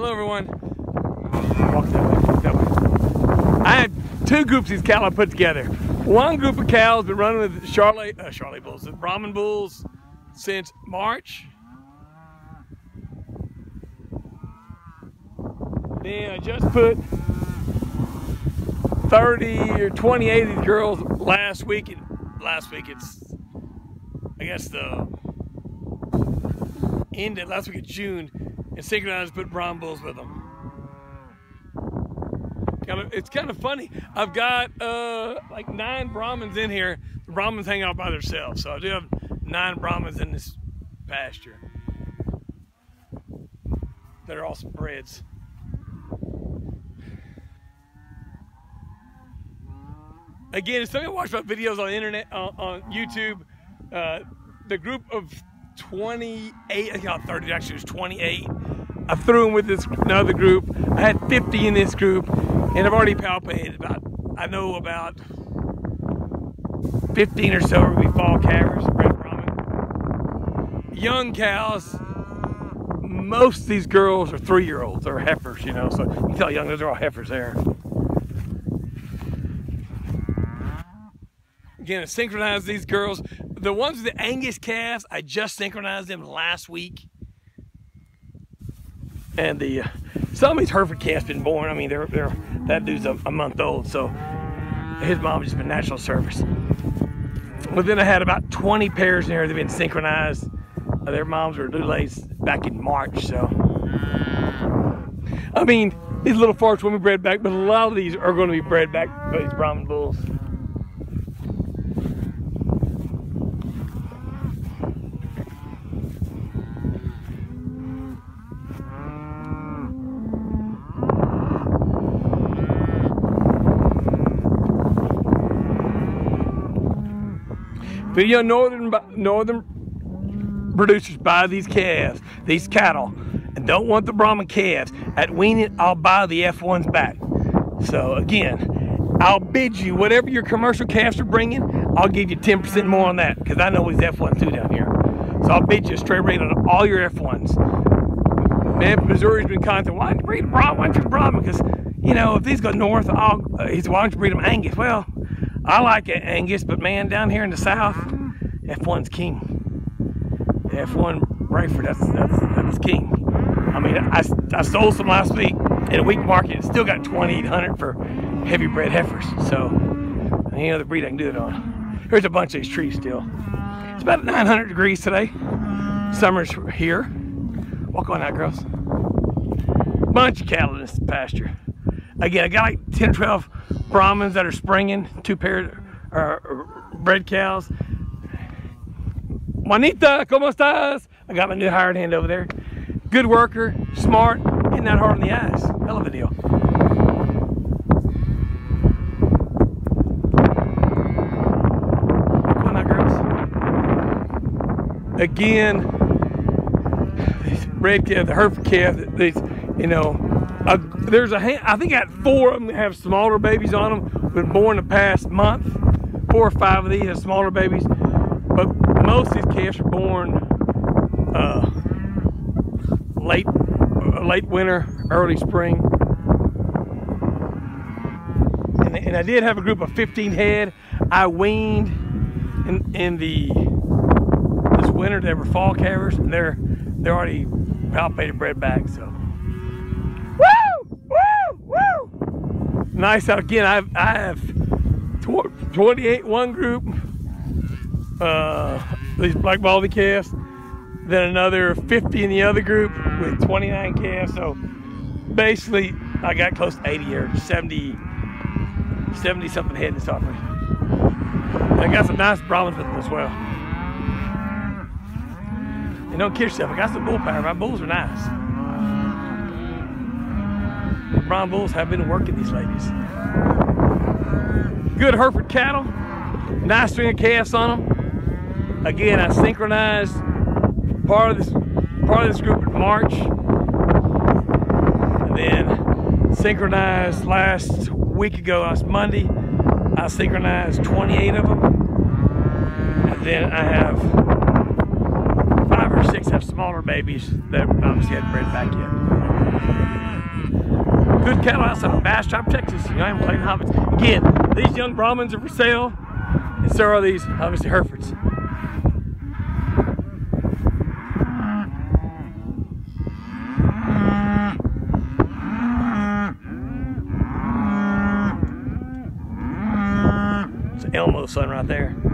Hello everyone. Walk that way, walk that way. I have two groups these cattle I put together. One group of cows been running with Charlotte, uh, Charlotte bulls, the Brahman bulls since March. Then I just put 30 or 28 of these girls last week. And last week it's, I guess the end of last week of June and synchronized put Brahman bulls with them. Kind of, it's kind of funny. I've got uh, like nine Brahmans in here. The Brahmans hang out by themselves. So I do have nine Brahmans in this pasture that are also breds. Again, if somebody watch my videos on internet, on, on YouTube, uh, the group of 28, I got 30, actually it was 28. I threw them with this another group. I had 50 in this group, and I've already palpated about, I know about 15 or so will be fall calvers. Young cows, most of these girls are three-year-olds or heifers, you know, so you can tell young, those are all heifers there. Again, synchronize these girls. The ones with the Angus calves, I just synchronized them last week. And the uh, some of these Hereford calves been born. I mean, they're they're that dude's a, a month old, so his mom just been national service. But then I had about 20 pairs in there that have been synchronized. Uh, their moms were due back in March, so. I mean, these little farts will be bred back, but a lot of these are going to be bred back by these Brahman bulls. Video northern northern producers buy these calves, these cattle, and don't want the Brahman calves. At weaning, I'll buy the F1s back. So again, I'll bid you whatever your commercial calves are bringing, I'll give you 10% more on that because I know these F1s too down here. So I'll bid you a straight rate on all your F1s. Man, Missouri's been contacting, why don't you breed Brahman? Why don't you Brahman? Because, you know, if these go north, I'll, uh, he said, why don't you breed them Angus? Well, I like it, Angus, but man, down here in the south, ah. F1's king. F1 Braford, that's, that's, that's king. I mean, I, I sold some last week in a weak market. Still got 2800 for heavy bred heifers. So, any other breed I can do it on. There's a bunch of these trees still. It's about 900 degrees today. Summer's here. Walk on out, girls. Bunch of cattle in this pasture. Again, I got like 10 or 12 Brahmans that are springing, two pairs uh, bred cows. Juanita, ¿cómo estás? I got my new hired hand over there. Good worker, smart, and not hard on the eyes. Hell of a deal. Come on girls. Again, red calf, the Hereford calf, these, you know, uh, there's a I think I got four of them have smaller babies on them, been born the past month. Four or five of these have smaller babies, but most of these calves are born uh, late, uh, late winter, early spring. And, and, I did have a group of 15 head. I weaned in, in the this winter. They were fall calvers, and they're they're already palpated bred back. So. Nice out again. I've, I have 28 one group, uh, these black baldy calves, then another 50 in the other group with 29 calves. So basically, I got close to 80 or 70, 70 something head in this offering. I got some nice Brahmans with them as well. And don't kid yourself, I got some bull power. My bulls are nice. Brown bulls have been working these ladies. Good Hereford cattle, nice string of calves on them. Again, I synchronized part of this part of this group in March, and then synchronized last week ago, last Monday. I synchronized 28 of them, and then I have five or six have smaller babies that obviously hadn't bred back yet. Good cattle outside of Bastrop, Texas. You know, I'm playing Hobbits. Again, these young Brahmans are for sale, and so are these, obviously, Herefords. It's Elmo son right there.